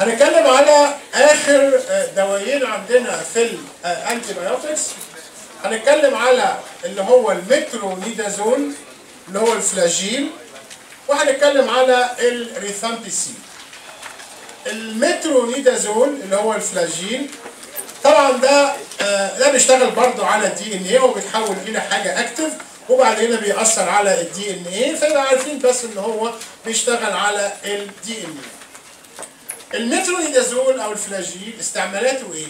هنتكلم على آخر دوايين عندنا في ال antibiotics هنتكلم على اللي هو المترونيدازول اللي هو ال Flagyl وهنتكلم على الريثامبيسين. المترونيدازول اللي هو ال Flagyl طبعا ده ده بيشتغل برضه على ال DNA وبيتحول إلى حاجة active وبعدين بيأثر على ال DNA فيبقى عارفين بس إن هو بيشتغل على ال DNA ال metronidazole أو ال Flagyl استعمالاته إيه؟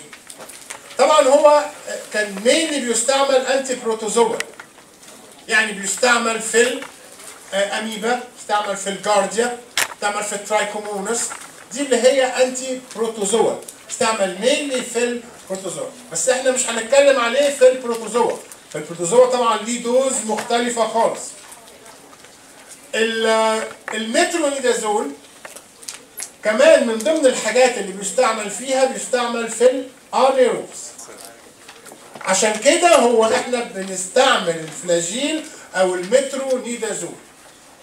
طبعا هو كان mainly بيستعمل antiprotozoa يعني بيستعمل في الاميبا بيستعمل في الجارديا بيستعمل في ال Trichomonas دي اللي هي antiprotozoa استعمل mainly في ال protozoa بس إحنا مش هنتكلم عليه في ال protozoa في ال protozoa طبعا ليه dose مختلفة خالص. المترونيدازول كمان من ضمن الحاجات اللي بيستعمل فيها بيستعمل في ال anaerobes عشان كده هو إحنا بنستعمل ال Flagyl أو المترونيدازول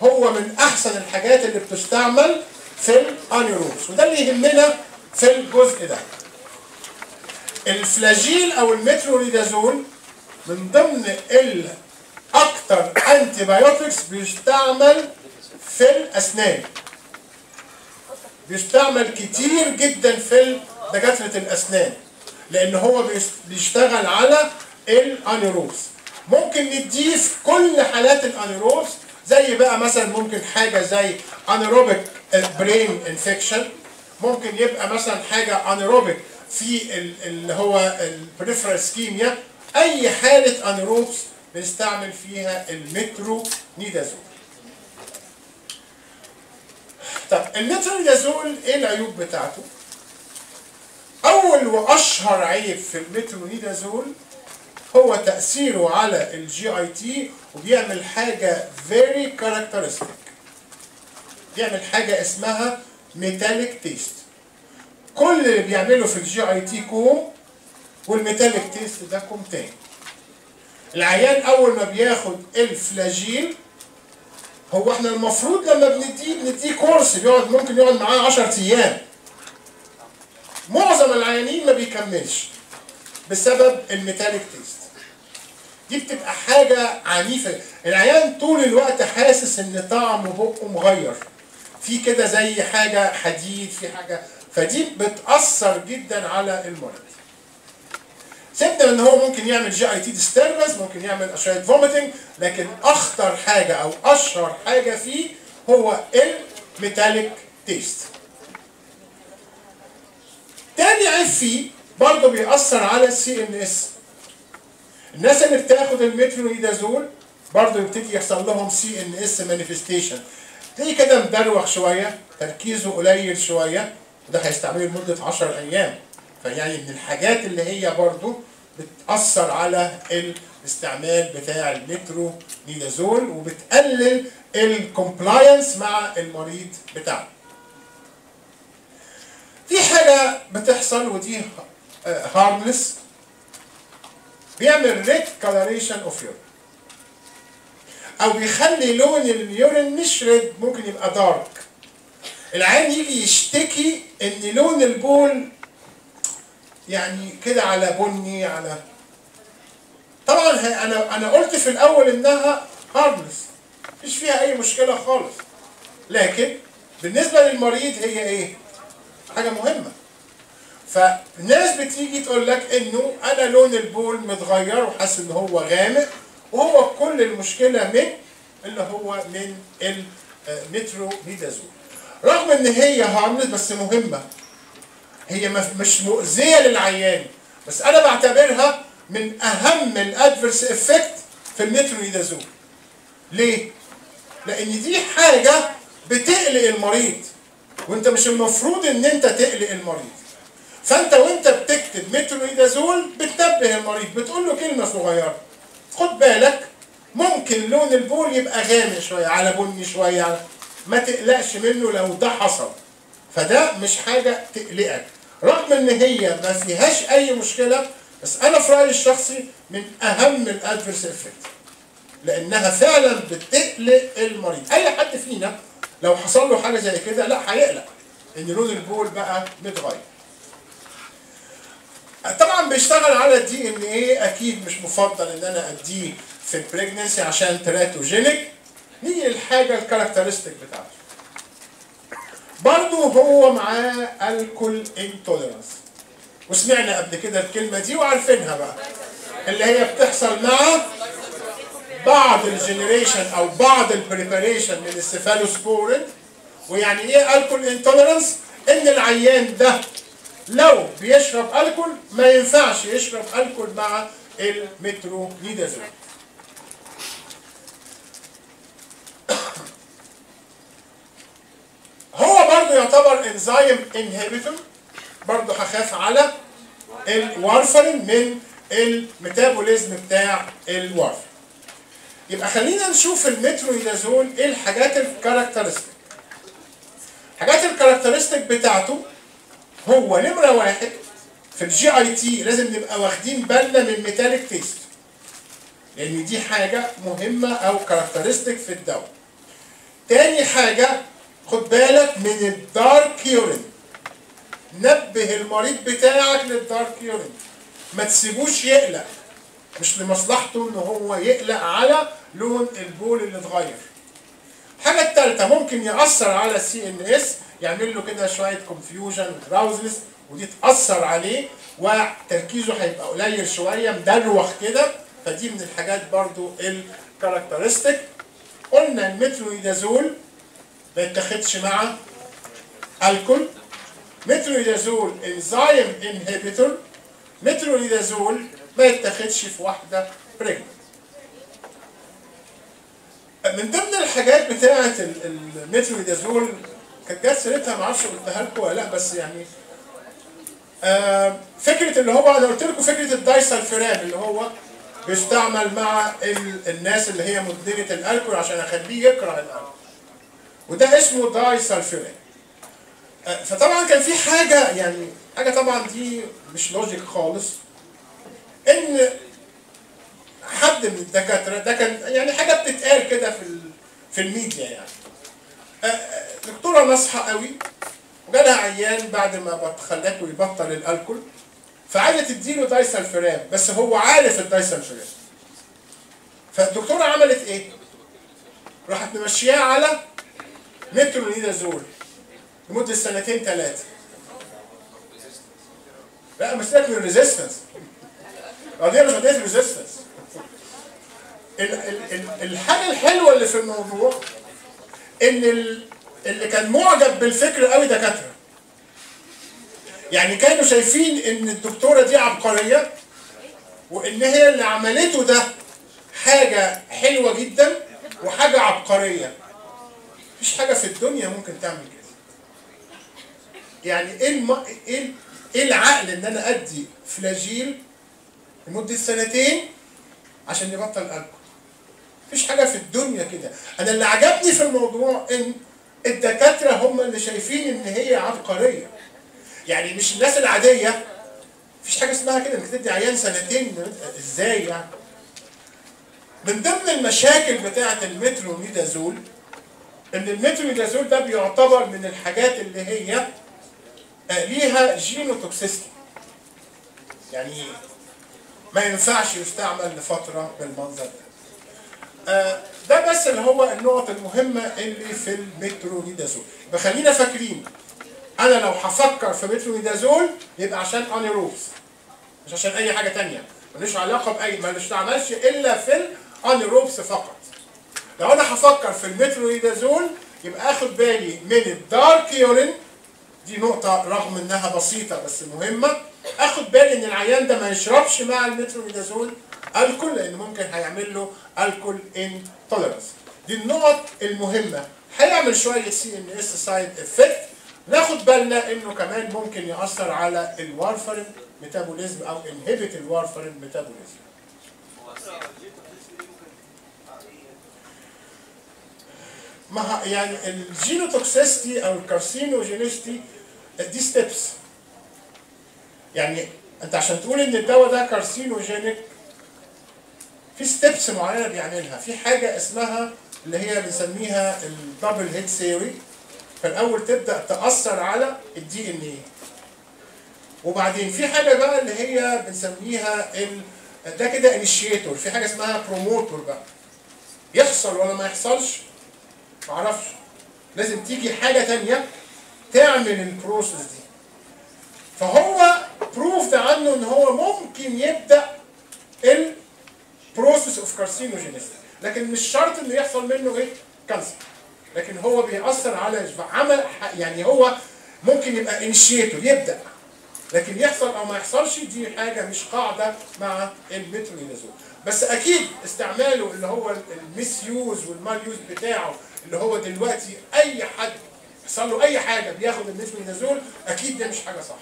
هو من أحسن الحاجات اللي بتستعمل في ال anaerobes وده اللي يهمنا في الجزء ده. ال Flagyl أو المترونيدازول من ضمن الاكثر antibiotics بيستعمل في الأسنان. بيستعمل كتير جدا في دكاترة الأسنان لأن هو بيشتغل على ال anaerobes. ممكن نديه كل حالات ال anaerobes زي بقى مثلا ممكن حاجة زي anaerobic brain infection ممكن يبقى مثلا حاجة anaerobic في اللي هو ال peripheral ischemia أي حالة anaerobes بنستعمل فيها المترونيدازول طب المترونيدازول إيه العيوب بتاعته؟ أول وأشهر عيب في المترونيدازول هو تأثيره على ال GIT وبيعمل حاجة very characteristic بيعمل حاجة اسمها metallic taste كل اللي بيعمله في ال GIT كوم وال metallic taste ده كوم تاني. العيان أول ما بياخد ال Flagyl هو إحنا المفروض لما بنديه بنديه course بيقعد ممكن يقعد معاه 10 أيام. معظم العيانين ما بيكملش بسبب ال metallic taste. دي بتبقى حاجة عنيفة. العيان طول الوقت حاسس إن طعم بقه مغير. في كده زي حاجة حديد في حاجة. فدي بتأثر جدا على المرض. سيبنا إن هو ممكن يعمل GIT disturbance ممكن يعمل شوية vomiting لكن أخطر حاجة أو أشهر حاجة فيه هو ال metallic taste تاني عيب فيه برضه بيأثر على ال CNS الناس اللي بتاخد المترونيدازول برضه يبتدي يحصل لهم CNS manifestation تلاقيه كده مدروخ شوية تركيزه قليل شوية وده هيستعمله لمدة 10 أيام. فيعني من الحاجات اللي هي برضو بتأثر على الاستعمال بتاع المترونيدازول وبتقلل ال compliance مع المريض بتاعه. في حاجة بتحصل ودي harmless بيعمل red coloration of urine أو بيخلي لون ال urine مش red ممكن يبقى dark العيان يجي يشتكي إن لون البول يعني كده على بني على طبعا أنا أنا قلت في الأول إنها harmless مفيش فيها أي مشكلة خالص. لكن بالنسبة للمريض هي إيه؟ حاجة مهمة. فالناس بتيجي تقول لك إنه أنا لون البول متغير وحاسس إن هو غامق وهو كل المشكلة من اللي هو من المترونيدازول رغم إن هي harmless بس مهمة. هي مش مؤذية للعيان. بس أنا بعتبرها من أهم ال adverse effect في المترونيدازول ليه؟ لأن دي حاجة بتقلق المريض وأنت مش المفروض إن أنت تقلق المريض. فأنت وأنت بتكتب مترونيدازول بتنبه المريض بتقول له كلمة صغيرة. خد بالك ممكن لون البول يبقى غامق شوية على بني شوية ما تقلقش منه لو ده حصل. فده مش حاجة تقلقك. رغم إن هي ما فيهاش أي مشكلة بس أنا في رأيي الشخصي من أهم ال adverse effect لأنها فعلا بتقلق المريض. أي حد فينا لو حصل له حاجة زي كده لا هيقلق. إن لون البول بقى متغير. طبعا بيشتغل على ال DNA أكيد مش مفضل إن أنا أديه في ال pregnancy عشان teratogenic نيجي للحاجه ال characteristic بتاعته. برضه هو معاه alcohol intolerance وسمعنا قبل كده الكلمة دي وعارفينها بقى. اللي هي بتحصل مع بعض ال generation أو بعض ال preparation من السيفالوسبورين. ويعني إيه alcohol intolerance إن العيان ده لو بيشرب ألكول ما ينفعش يشرب ألكول مع المترونيدازول هو برضه يعتبر enzyme inhibitor برضه هخاف على ال warfarin من ال metabolism بتاع ال warfarin يبقى خلينا نشوف المترونيدازول إيه الحاجات ال characteristic الحاجات ال characteristic بتاعته هو نمرة واحد في ال GIT لازم نبقى واخدين بالنا من metallic taste لأن دي حاجة مهمة أو characteristic في الدواء. تاني حاجة خد بالك من ال dark urine نبه المريض بتاعك لل dark urine ما تسيبوش يقلق. مش لمصلحته إن هو يقلق على لون البول اللي اتغير. الحاجة التالتة ممكن يأثر على ال CNS يعمل له كده شوية confusion و drowsiness ودي تأثر عليه وتركيزه هيبقى قليل شوية مدروخ كده. فدي من الحاجات برضو ال characteristic قلنا المترونيدازول ما يتاخدش مع alcohol metronidazole enzyme inhibitor metronidazole ما يتاخدش في واحدة pregnant من ضمن الحاجات بتاعة المترونيدازول كانت جت سيرتها ما أعرفش قلتها لكم ولا لأ بس يعني آه فكرة اللي هو أنا قلت لكم فكرة ال disulfiram اللي هو بيستعمل مع ال- الناس اللي هي مدمنة الالكول عشان أخليه يكره الالكول وده اسمه disulfiram آه فطبعا كان في حاجة يعني حاجة طبعا دي مش logic خالص إن حد من الدكاترة ده كان يعني حاجة بتتقال كده في في الميديا يعني. دكتورة ناصحة قوي وجالها عيان بعد ما خلته يبطل الألكول فعايزة تديله disulfiram بس هو عارف ال disulfiram فالدكتورة عملت إيه؟ راحت ممشياه على مترونيدازول لمدة سنتين ثلاثة. لا مش سيبك من ال resistance القضية مش قضيه resistance الحاجة الحلوة اللي في الموضوع إن ال- اللي كان معجب بالفكر قوي دكاترة. يعني كانوا شايفين إن الدكتورة دي عبقرية وإن هي اللي عملته ده حاجة حلوة جدا وحاجة عبقرية. مفيش حاجة في الدنيا ممكن تعمل كده. يعني إيه الم... إيه إيه العقل إن أنا أدي فلاجيل لمدة سنتين عشان يبطل الكحول مفيش حاجة في الدنيا كده. أنا اللي عجبني في الموضوع إن الدكاترة هم اللي شايفين إن هي عبقرية. يعني مش الناس العادية. مفيش حاجة اسمها كده إنك تدي عيان سنتين. إزاي يعني؟ من ضمن المشاكل بتاعة المترونيدازول إن المترونيدازول ده بيعتبر من الحاجات اللي هي ليها جينوتوكسيستي يعني؟ ما ينفعش يستعمل لفترة بالمنظر ده. آه، ده بس اللي هو النقط المهمة اللي في المترونيدازول يبقى خلينا فاكرين أنا لو هفكر في مترونيدازول يبقى عشان anaerobes مش عشان أي حاجة تانية. ملوش علاقة بأي ما نستعملش إلا في ال anaerobes فقط. لو أنا هفكر في المترونيدازول يبقى آخد بالي من ال dark urine. دي نقطة رغم إنها بسيطة بس مهمة. آخد بالي إن العيان ده ما يشربش مع ال metronidazole alcohol لأن ممكن هيعمل له alcohol intolerance دي النقط المهمة. هيعمل شوية CNS side effect ناخد بالنا إنه كمان ممكن يأثر على ال warfarin metabolism أو inhibit ال warfarin metabolism ه- يعني ال genotoxicity أو ال carcinogenicity دي steps يعني أنت عشان تقول إن الدواء ده carcinogenic في steps معينة بيعملها. في حاجة اسمها اللي هي بنسميها ال double hit theory فالأول تبدأ تأثر على ال DNA وبعدين في حاجة بقى اللي هي بنسميها ال... ده كده initiator في حاجة اسمها promotor بقى. يحصل ولا ما يحصلش؟ معرفش لازم تيجي حاجة تانية تعمل ال process دي. فهو proved عنه إن هو ممكن يبدأ ال process of carcinogenesis لكن مش شرط إنه يحصل منه إيه؟ cancer لكن هو بيأثر على عمل يعني هو ممكن يبقى initiator يبدأ. لكن يحصل أو ما يحصلش دي حاجة مش قاعدة مع المترونيدازول بس أكيد استعماله اللي هو ال misuse وال maluse بتاعه اللي هو دلوقتي أي حد يحصل له أي حاجة بياخد المترونيدازول أكيد ده مش حاجة صح.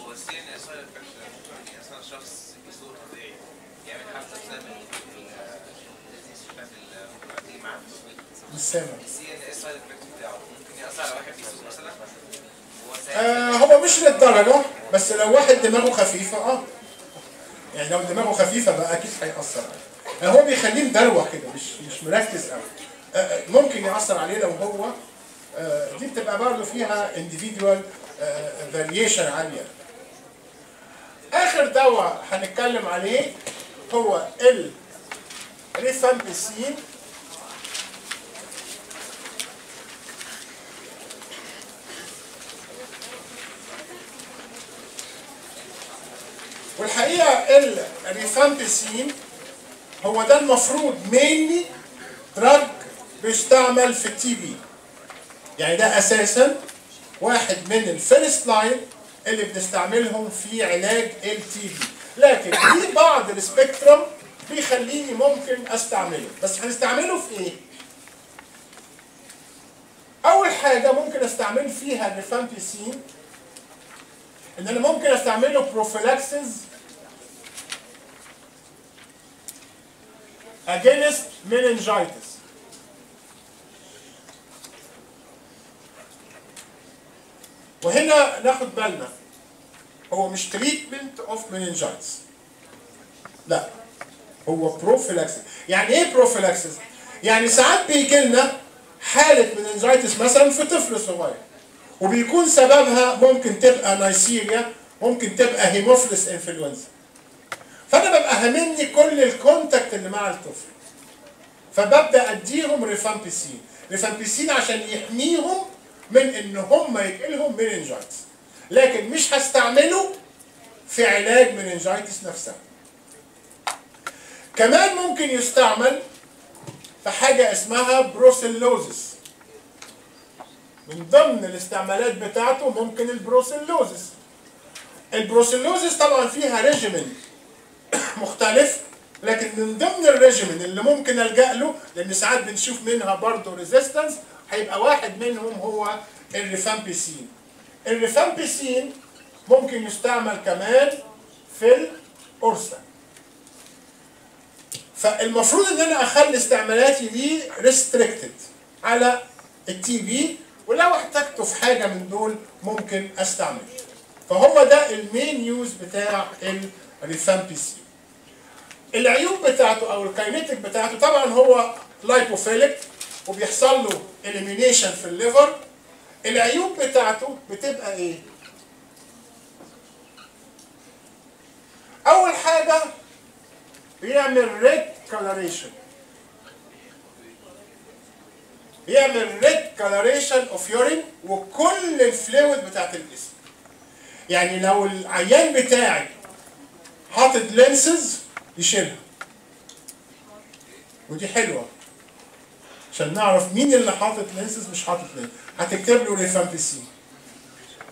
هو ال CNS side effect يعني أصلا شخص بصوره طبيعي يعمل بسبب ال CNS بتاعه. ممكن ياثر على واحد بيسوق مثلا هو آه هو مش للدرجة بس لو واحد دماغه خفيفة آه. يعني لو دماغه خفيفة بقى أكيد هيأثر عليه. يعني هو بيخليه مدروخ كده مش مش مركز قوي آه، آه، ممكن يأثر عليه لو هو آه، دي بتبقى برضه فيها individual variation عالية. آخر دواء هنتكلم عليه هو الريفامبيسين والحقيقة الريفامبيسين هو ده المفروض mainly drug بيستعمل في ال TB يعني ده أساسا واحد من ال first line اللي بنستعملهم في علاج ال TB لكن في بعض ال spectrum بيخليني ممكن أستعمله. بس هنستعمله في إيه؟ أول حاجة ممكن أستعمل فيها الريفامبيسين إن أنا ممكن أستعمله prophylaxis against meningitis. وهنا ناخد بالنا هو مش treatment of meningitis. لا هو prophylaxis يعني إيه prophylaxis يعني ساعات بيجي لنا حالة meningitis مثلا في طفل صغير وبيكون سببها ممكن تبقى نيسيريا ممكن تبقى Haemophilus influenzae هاممني كل ال contact اللي مع الطفل. فببدأ أديهم rifampicin rifampicin عشان يحميهم من إن هم يجيلهم meningitis لكن مش هستعمله في علاج meningitis نفسها. كمان ممكن يستعمل في حاجة اسمها brucellosis من ضمن الاستعمالات بتاعته ممكن ال brucellosis. ال brucellosis طبعا فيها regimen مختلف لكن من ضمن ال regimen اللي ممكن ألجأ له لأن ساعات بنشوف منها برضه resistance هيبقى واحد منهم هو ال rifampicin. ال rifampicin ممكن يستعمل كمان في ال leprosy فالمفروض إن أنا أخلي استعمالاتي دي restricted على ال TB ولو احتجته في حاجة من دول ممكن استعمله فهو ده ال main use بتاع الريفامبيسين. العيوب بتاعته أو ال kinetic بتاعته طبعا هو lipophilic وبيحصل له elimination في ال liver. العيوب بتاعته بتبقى إيه؟ أول حاجة بيعمل red coloration بيعمل red coloration of urine وكل ال fluid بتاعت الجسم. يعني لو العيان بتاعي حاطط lenses يشيلها ودي حلوة. عشان نعرف مين اللي حاطط lenses مش حاطط lenses. هتكتب له ريفامبيسين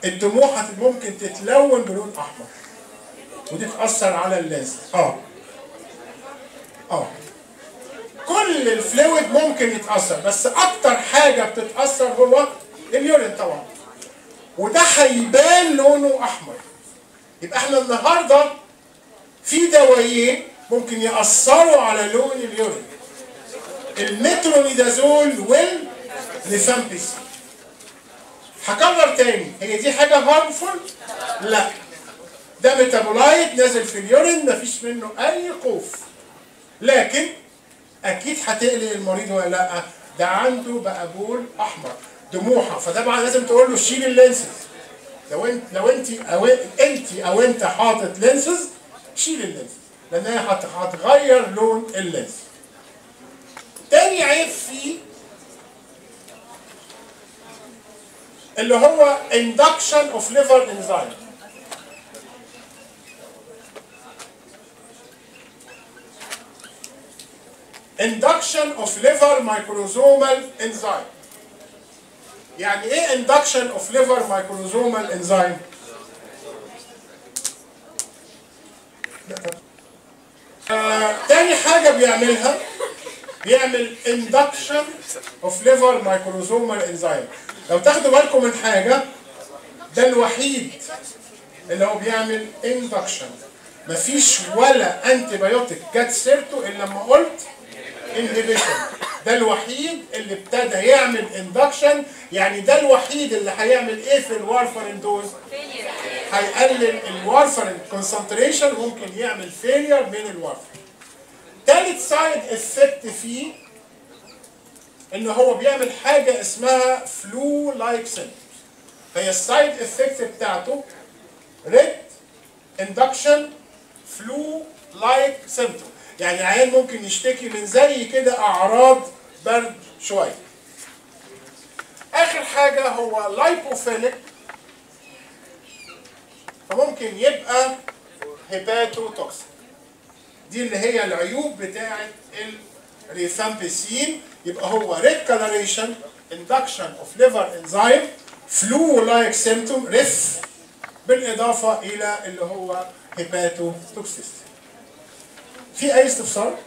الدموع ممكن تتلون بلون أحمر. ودي تاثر على ال lens آه. آه. كل ال fluid ممكن يتأثر بس أكتر حاجة بتتأثر هو ال urine طبعا. وده هيبان لونه أحمر. يبقى إحنا النهارده في دوايين ممكن يأثروا على لون ال urine ال metronidazole وال rifampicin هكرر تاني. هي دي حاجة harmful لا. ده metabolite نازل في ال urine مفيش منه أي خوف. لكن أكيد هتقلق المريض ولا لأ. ده عنده بقى بول أحمر دموحة. فطبعا لازم تقول له شيل ال lenses. لو انت لو انت أو انت أو إنت حاطط lenses شيل ال lenses. لأن هي هت- هتغير لون ال lens تاني عيب فيه اللي هو induction of liver enzyme induction of liver microsomal enzyme يعني إيه induction of liver microsomal enzyme آه، تاني حاجة بيعملها بيعمل induction of liver microsomal enzyme. لو تاخدوا بالكم من حاجة ده الوحيد اللي هو بيعمل induction. مفيش ولا انتي جت سيرته إلا لما قلت inhibition. ده الوحيد اللي ابتدى يعمل induction يعني ده الوحيد اللي هيعمل إيه في ال warfarin dose هيقلل ال warfarin concentration وممكن يعمل failure من ال warfarin تالت side effect فيه إن هو بيعمل حاجة اسمها flu-like symptoms فهي ال side effect بتاعته red induction flu-like symptom يعني العيان ممكن يشتكي من زي كده أعراض برد شوية. آخر حاجة هو lipophilic فممكن يبقى hepatotoxic دي اللي هي العيوب بتاعة الريفامبيسين يبقى هو red coloration induction of liver enzyme flu-like symptom ريف بالإضافة إلى اللي هو hepatotoxicity في أي استفسار؟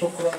شكرا.